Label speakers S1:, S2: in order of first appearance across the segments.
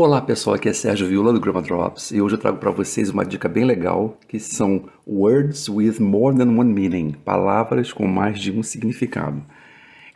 S1: Olá pessoal, aqui é Sérgio Viola do Grammar Drops e hoje eu trago para vocês uma dica bem legal que são Words with more than one meaning, palavras com mais de um significado.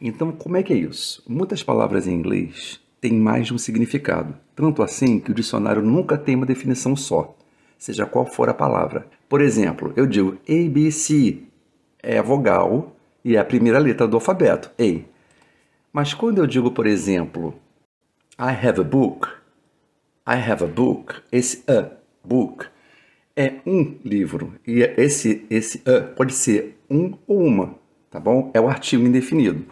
S1: Então, como é que é isso? Muitas palavras em inglês têm mais de um significado, tanto assim que o dicionário nunca tem uma definição só, seja qual for a palavra. Por exemplo, eu digo ABC é a vogal e é a primeira letra do alfabeto, A. Mas quando eu digo, por exemplo, I have a book, I have a book. Esse a book é um livro e esse esse a pode ser um ou uma, tá bom? É o artigo indefinido.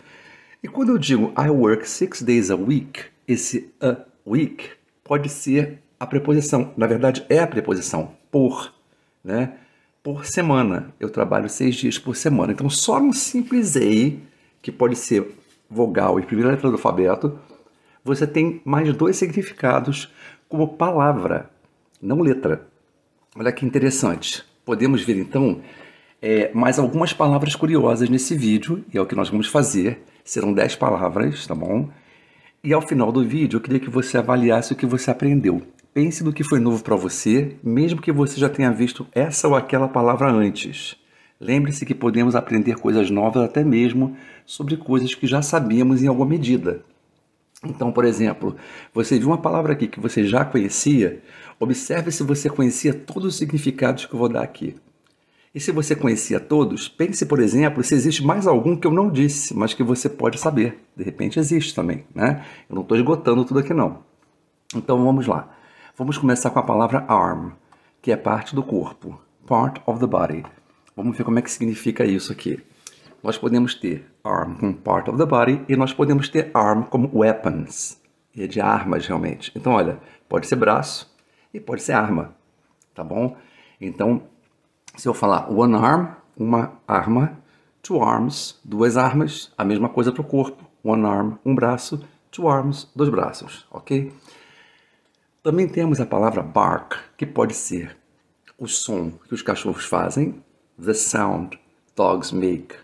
S1: E quando eu digo I work six days a week, esse a week pode ser a preposição. Na verdade, é a preposição por, né? Por semana. Eu trabalho seis dias por semana. Então, só um simples a, que pode ser vogal e primeira letra do alfabeto, você tem mais dois significados como palavra, não letra. Olha que interessante. Podemos ver então é, mais algumas palavras curiosas nesse vídeo, e é o que nós vamos fazer. Serão 10 palavras, tá bom? E ao final do vídeo eu queria que você avaliasse o que você aprendeu. Pense no que foi novo para você, mesmo que você já tenha visto essa ou aquela palavra antes. Lembre-se que podemos aprender coisas novas até mesmo sobre coisas que já sabíamos em alguma medida. Então, por exemplo, você viu uma palavra aqui que você já conhecia, observe se você conhecia todos os significados que eu vou dar aqui. E se você conhecia todos, pense, por exemplo, se existe mais algum que eu não disse, mas que você pode saber. De repente existe também, né? Eu não estou esgotando tudo aqui não. Então vamos lá. Vamos começar com a palavra arm, que é parte do corpo, part of the body. Vamos ver como é que significa isso aqui nós podemos ter arm como part of the body e nós podemos ter arm como weapons, e é de armas realmente. Então, olha, pode ser braço e pode ser arma, tá bom? Então, se eu falar one arm, uma arma, two arms, duas armas, a mesma coisa para o corpo. One arm, um braço, two arms, dois braços, ok? Também temos a palavra bark, que pode ser o som que os cachorros fazem, the sound dogs make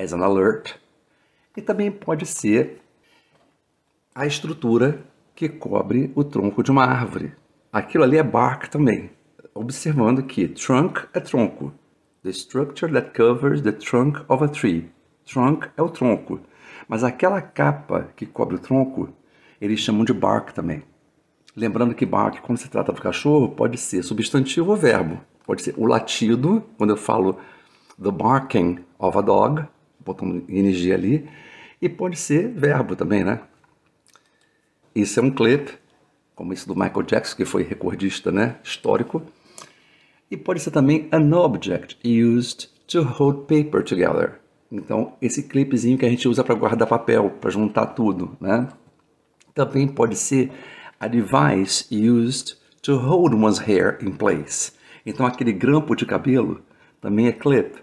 S1: as an alert, e também pode ser a estrutura que cobre o tronco de uma árvore. Aquilo ali é bark também, observando que trunk é tronco. The structure that covers the trunk of a tree. Trunk é o tronco, mas aquela capa que cobre o tronco, eles chamam de bark também. Lembrando que bark, quando se trata do cachorro, pode ser substantivo ou verbo. Pode ser o latido, quando eu falo the barking of a dog, botando energia ali. E pode ser verbo também, né? Isso é um clipe, como esse do Michael Jackson, que foi recordista, né? Histórico. E pode ser também an object used to hold paper together. Então, esse clipezinho que a gente usa para guardar papel, para juntar tudo, né? Também pode ser a device used to hold one's hair in place. Então, aquele grampo de cabelo também é clip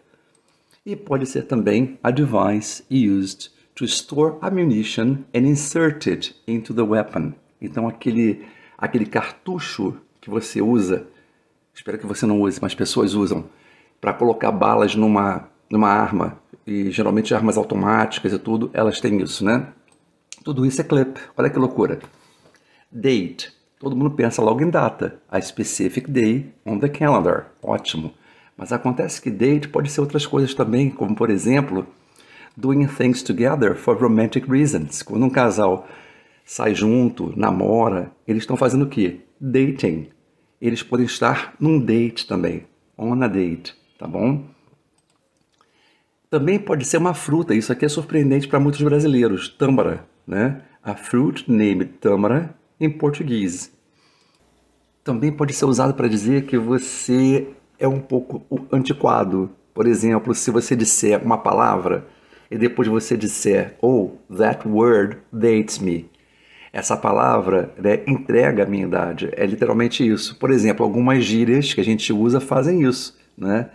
S1: e pode ser também a device used to store ammunition and insert it into the weapon. Então aquele aquele cartucho que você usa, espero que você não use, mas pessoas usam para colocar balas numa numa arma e geralmente armas automáticas e tudo, elas têm isso, né? Tudo isso é clip. Olha que loucura. Date. Todo mundo pensa logo em data. A specific day on the calendar. Ótimo. Mas acontece que date pode ser outras coisas também, como por exemplo, doing things together for romantic reasons. Quando um casal sai junto, namora, eles estão fazendo o quê? Dating. Eles podem estar num date também, on a date, tá bom? Também pode ser uma fruta, isso aqui é surpreendente para muitos brasileiros, tâmara, né? A fruit named tâmara em português. Também pode ser usado para dizer que você é um pouco antiquado. Por exemplo, se você disser uma palavra e depois você disser, oh, that word dates me. Essa palavra né, entrega a minha idade. É literalmente isso. Por exemplo, algumas gírias que a gente usa fazem isso, né?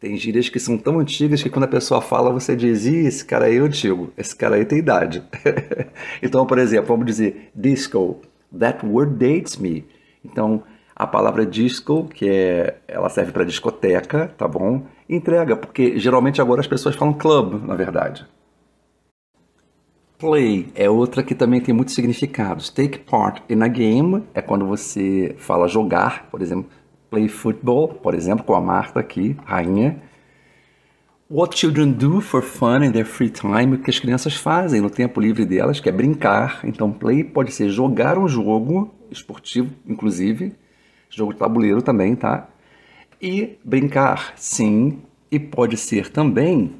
S1: Tem gírias que são tão antigas que quando a pessoa fala, você diz, Ih, esse cara aí é antigo, esse cara aí tem idade. então, por exemplo, vamos dizer disco, that word dates me. Então, a palavra disco, que é, ela serve para discoteca, tá bom? Entrega, porque geralmente agora as pessoas falam club, na verdade. Play é outra que também tem muitos significados. Take part in a game é quando você fala jogar, por exemplo, play football, por exemplo, com a Marta aqui, rainha. What children do for fun in their free time, o que as crianças fazem no tempo livre delas, que é brincar. Então, play pode ser jogar um jogo esportivo, inclusive, jogo de tabuleiro também, tá? E brincar, sim, e pode ser também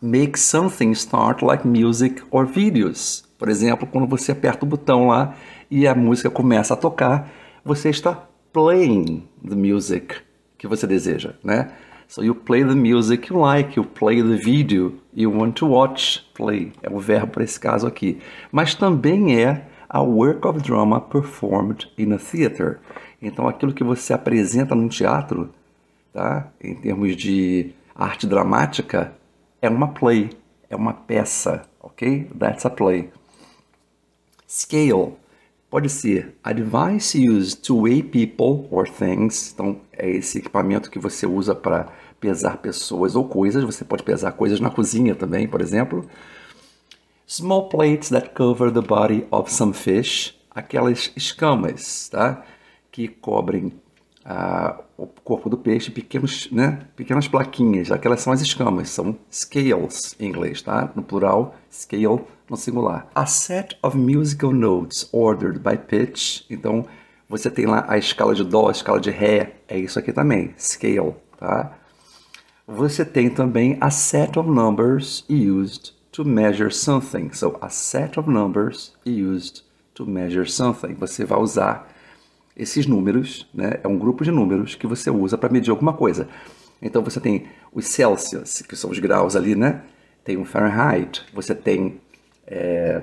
S1: make something start like music or videos. Por exemplo, quando você aperta o botão lá e a música começa a tocar, você está playing the music que você deseja, né? So you play the music you like, you play the video you want to watch. Play é o verbo para esse caso aqui. Mas também é a work of drama performed in a theater. Então aquilo que você apresenta num teatro, tá? Em termos de arte dramática, é uma play, é uma peça, ok? That's a play. Scale pode ser a device used to weigh people or things. Então, é esse equipamento que você usa para pesar pessoas ou coisas. Você pode pesar coisas na cozinha também, por exemplo. Small plates that cover the body of some fish. Aquelas escamas, tá? Que cobrem ah, o corpo do peixe, pequenos, né? pequenas plaquinhas. Aquelas são as escamas, são scales em inglês, tá? No plural, scale no singular. A set of musical notes ordered by pitch. Então, você tem lá a escala de dó, a escala de ré, é isso aqui também, scale, tá? Você tem também a set of numbers used to measure something. So, a set of numbers used to measure something. Você vai usar esses números, né? É um grupo de números que você usa para medir alguma coisa. Então, você tem os Celsius, que são os graus ali, né? Tem o Fahrenheit, você tem é,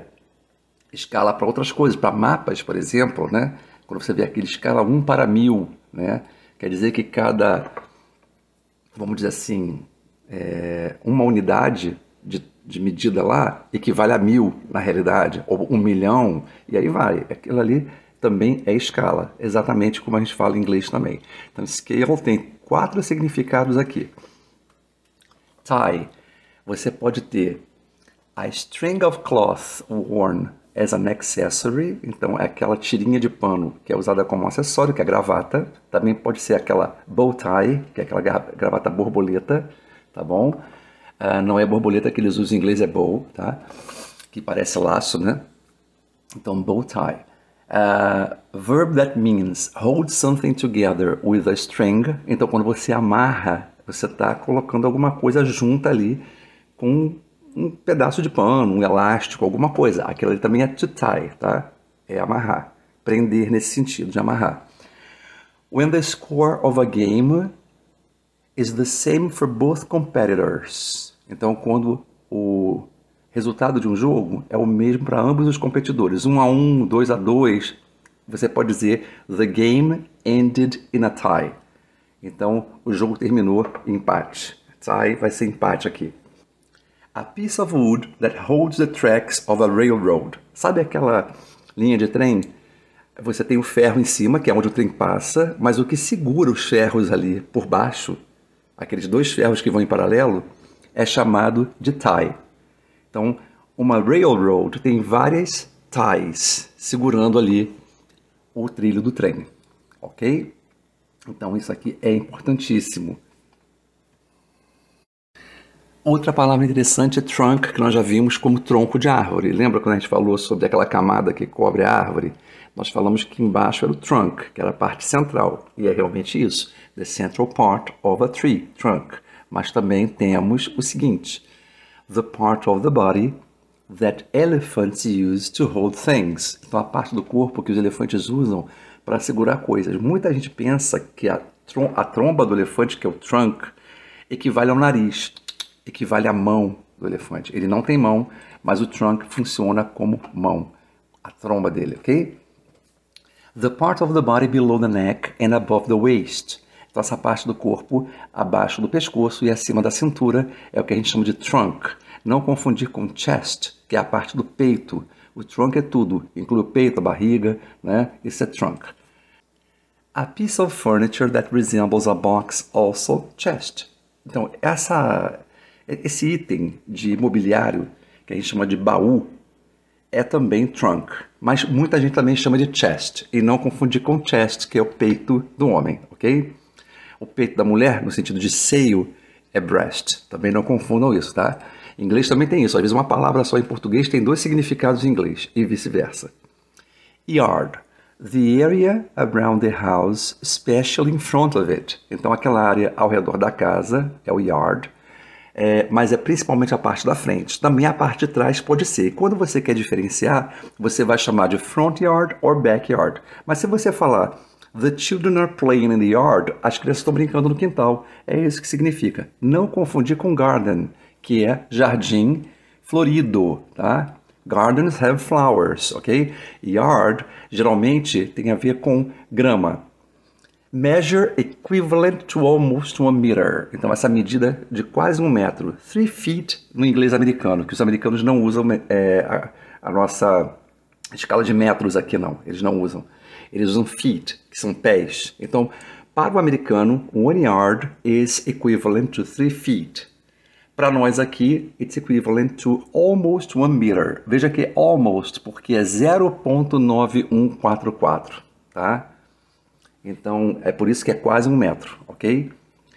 S1: escala para outras coisas, para mapas, por exemplo, né? Quando você vê aquele escala 1 para 1000, né? Quer dizer que cada, vamos dizer assim, é, uma unidade de, de, medida lá equivale a mil na realidade, ou um milhão, e aí vai. Aquilo ali também é escala, exatamente como a gente fala em inglês também. Então, scale tem quatro significados aqui. Tie, você pode ter a string of cloth worn as an accessory, então é aquela tirinha de pano que é usada como acessório, que é a gravata. Também pode ser aquela bow tie, que é aquela gravata borboleta, tá bom? Uh, não é borboleta que eles usam em inglês, é bow, tá? Que parece laço, né? Então, bow tie. Uh, verb that means hold something together with a string. Então, quando você amarra, você está colocando alguma coisa junta ali com um pedaço de pano, um elástico, alguma coisa. Aquilo ali também é to tie, tá? É amarrar. Prender nesse sentido de amarrar. When the score of a game is the same for both competitors. Então, quando o resultado de um jogo é o mesmo para ambos os competidores, 1 um a 1, um, 2 a 2, você pode dizer the game ended in a tie. Então, o jogo terminou em empate. Tie vai ser empate aqui. A piece of wood that holds the tracks of a railroad. Sabe aquela linha de trem? Você tem o ferro em cima, que é onde o trem passa, mas o que segura os ferros ali por baixo, aqueles dois ferros que vão em paralelo, é chamado de tie. Então, uma railroad tem várias ties segurando ali o trilho do trem, ok? Então, isso aqui é importantíssimo. Outra palavra interessante é trunk, que nós já vimos como tronco de árvore. Lembra quando a gente falou sobre aquela camada que cobre a árvore? Nós falamos que embaixo era o trunk, que era a parte central. E é realmente isso. The central part of a tree, trunk. Mas também temos o seguinte: the part of the body that elephants use to hold things. Então, a parte do corpo que os elefantes usam para segurar coisas. Muita gente pensa que a, a tromba do elefante, que é o trunk, equivale ao nariz equivale à mão do elefante. Ele não tem mão, mas o trunk funciona como mão, a tromba dele, ok? The part of the body below the neck and above the waist. Então, essa parte do corpo abaixo do pescoço e acima da cintura é o que a gente chama de trunk. Não confundir com chest, que é a parte do peito. O trunk é tudo, inclui o peito, a barriga, né? Isso é trunk. A piece of furniture that resembles a box, also chest. Então, essa esse item de mobiliário, que a gente chama de baú, é também trunk. Mas muita gente também chama de chest, e não confundir com chest, que é o peito do homem, ok? O peito da mulher, no sentido de seio, é breast. Também não confundam isso, tá? Em inglês também tem isso. Às vezes uma palavra só em português tem dois significados em inglês, e vice-versa. Yard. The area around the house, especially in front of it. Então, aquela área ao redor da casa é o yard é, mas é principalmente a parte da frente. Também a parte de trás pode ser. Quando você quer diferenciar, você vai chamar de front yard or backyard. Mas se você falar The children are playing in the yard, as crianças estão brincando no quintal. É isso que significa. Não confundir com garden, que é jardim florido, tá? Gardens have flowers, ok? Yard geralmente tem a ver com grama. Measure equivalent to almost one meter. Então, essa medida de quase um metro. Three feet no inglês americano, que os americanos não usam é, a, a, nossa escala de metros aqui, não. Eles não usam. Eles usam feet, que são pés. Então, para o americano, one yard is equivalent to three feet. Para nós aqui, it's equivalent to almost one meter. Veja que é almost, porque é 0.9144, tá? Então, é por isso que é quase um metro, ok?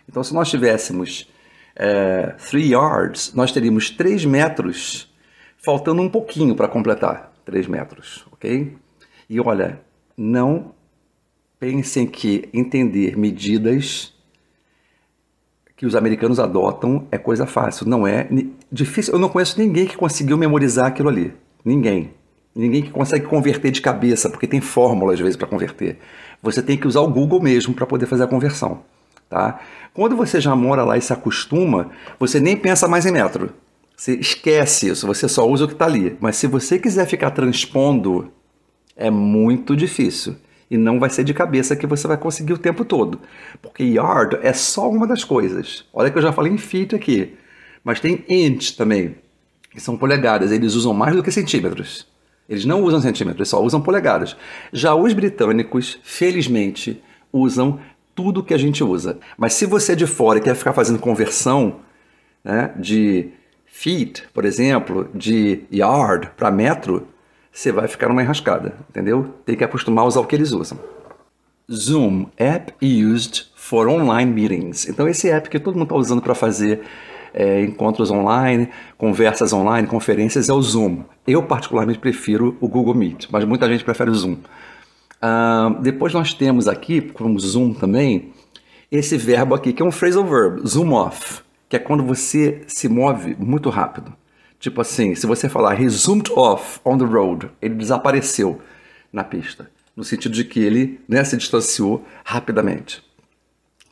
S1: Então, se nós tivéssemos é, three yards, nós teríamos 3 metros, faltando um pouquinho para completar 3 metros, ok? E olha, não pensem que entender medidas que os americanos adotam é coisa fácil. Não é difícil. Eu não conheço ninguém que conseguiu memorizar aquilo ali. Ninguém. Ninguém que consegue converter de cabeça, porque tem fórmula às vezes para converter. Você tem que usar o Google mesmo para poder fazer a conversão. Tá? Quando você já mora lá e se acostuma, você nem pensa mais em metro. Você esquece isso, você só usa o que está ali. Mas se você quiser ficar transpondo, é muito difícil. E não vai ser de cabeça que você vai conseguir o tempo todo. Porque yard é só uma das coisas. Olha que eu já falei em feet aqui. Mas tem inch também, que são polegadas. Eles usam mais do que centímetros. Eles não usam centímetros, só usam polegadas. Já os britânicos, felizmente, usam tudo que a gente usa. Mas se você é de fora e quer ficar fazendo conversão né, de feet, por exemplo, de yard para metro, você vai ficar numa enrascada, entendeu? Tem que acostumar a usar o que eles usam. Zoom, app used for online meetings. Então esse app que todo mundo está usando para fazer é, encontros online, conversas online, conferências, é o Zoom. Eu, particularmente, prefiro o Google Meet, mas muita gente prefere o Zoom. Uh, depois nós temos aqui, como Zoom também, esse verbo aqui, que é um phrasal verb, zoom off, que é quando você se move muito rápido. Tipo assim, se você falar he zoomed off on the road, ele desapareceu na pista, no sentido de que ele né, se distanciou rapidamente.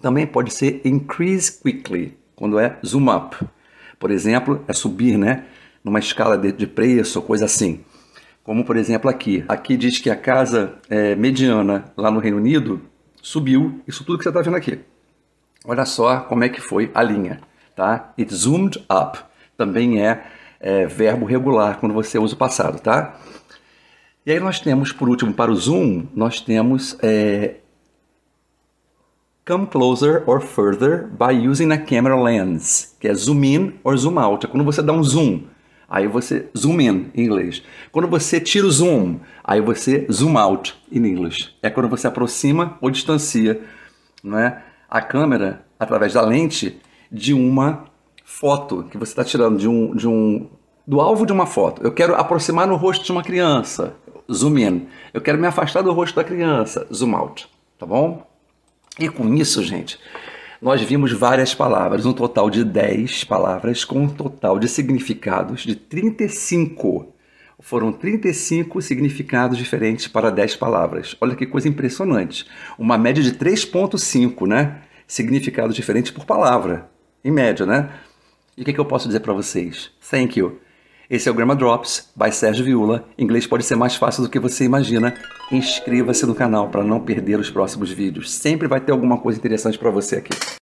S1: Também pode ser increase quickly, quando é zoom up. Por exemplo, é subir, né? Numa escala de, de preço coisa assim. Como, por exemplo, aqui. Aqui diz que a casa é, mediana lá no Reino Unido subiu isso tudo que você está vendo aqui. Olha só como é que foi a linha, tá? It zoomed up. Também é, é verbo regular quando você usa o passado, tá? E aí nós temos, por último, para o zoom, nós temos é, come closer or further by using a camera lens, que é zoom in or zoom out. É quando você dá um zoom, aí você zoom in em inglês. Quando você tira o zoom, aí você zoom out em inglês. É quando você aproxima ou distancia não é, a câmera através da lente de uma foto que você está tirando de um, de um do alvo de uma foto. Eu quero aproximar no rosto de uma criança, zoom in. Eu quero me afastar do rosto da criança, zoom out. Tá bom? E com isso, gente, nós vimos várias palavras, um total de 10 palavras, com um total de significados de 35. Foram 35 significados diferentes para 10 palavras. Olha que coisa impressionante. Uma média de 3,5, né? Significados diferentes por palavra, em média, né? E o que, que eu posso dizer para vocês? Thank you. Esse é o Grammar Drops, by Sérgio Viula. Inglês pode ser mais fácil do que você imagina. Inscreva-se no canal para não perder os próximos vídeos. Sempre vai ter alguma coisa interessante para você aqui.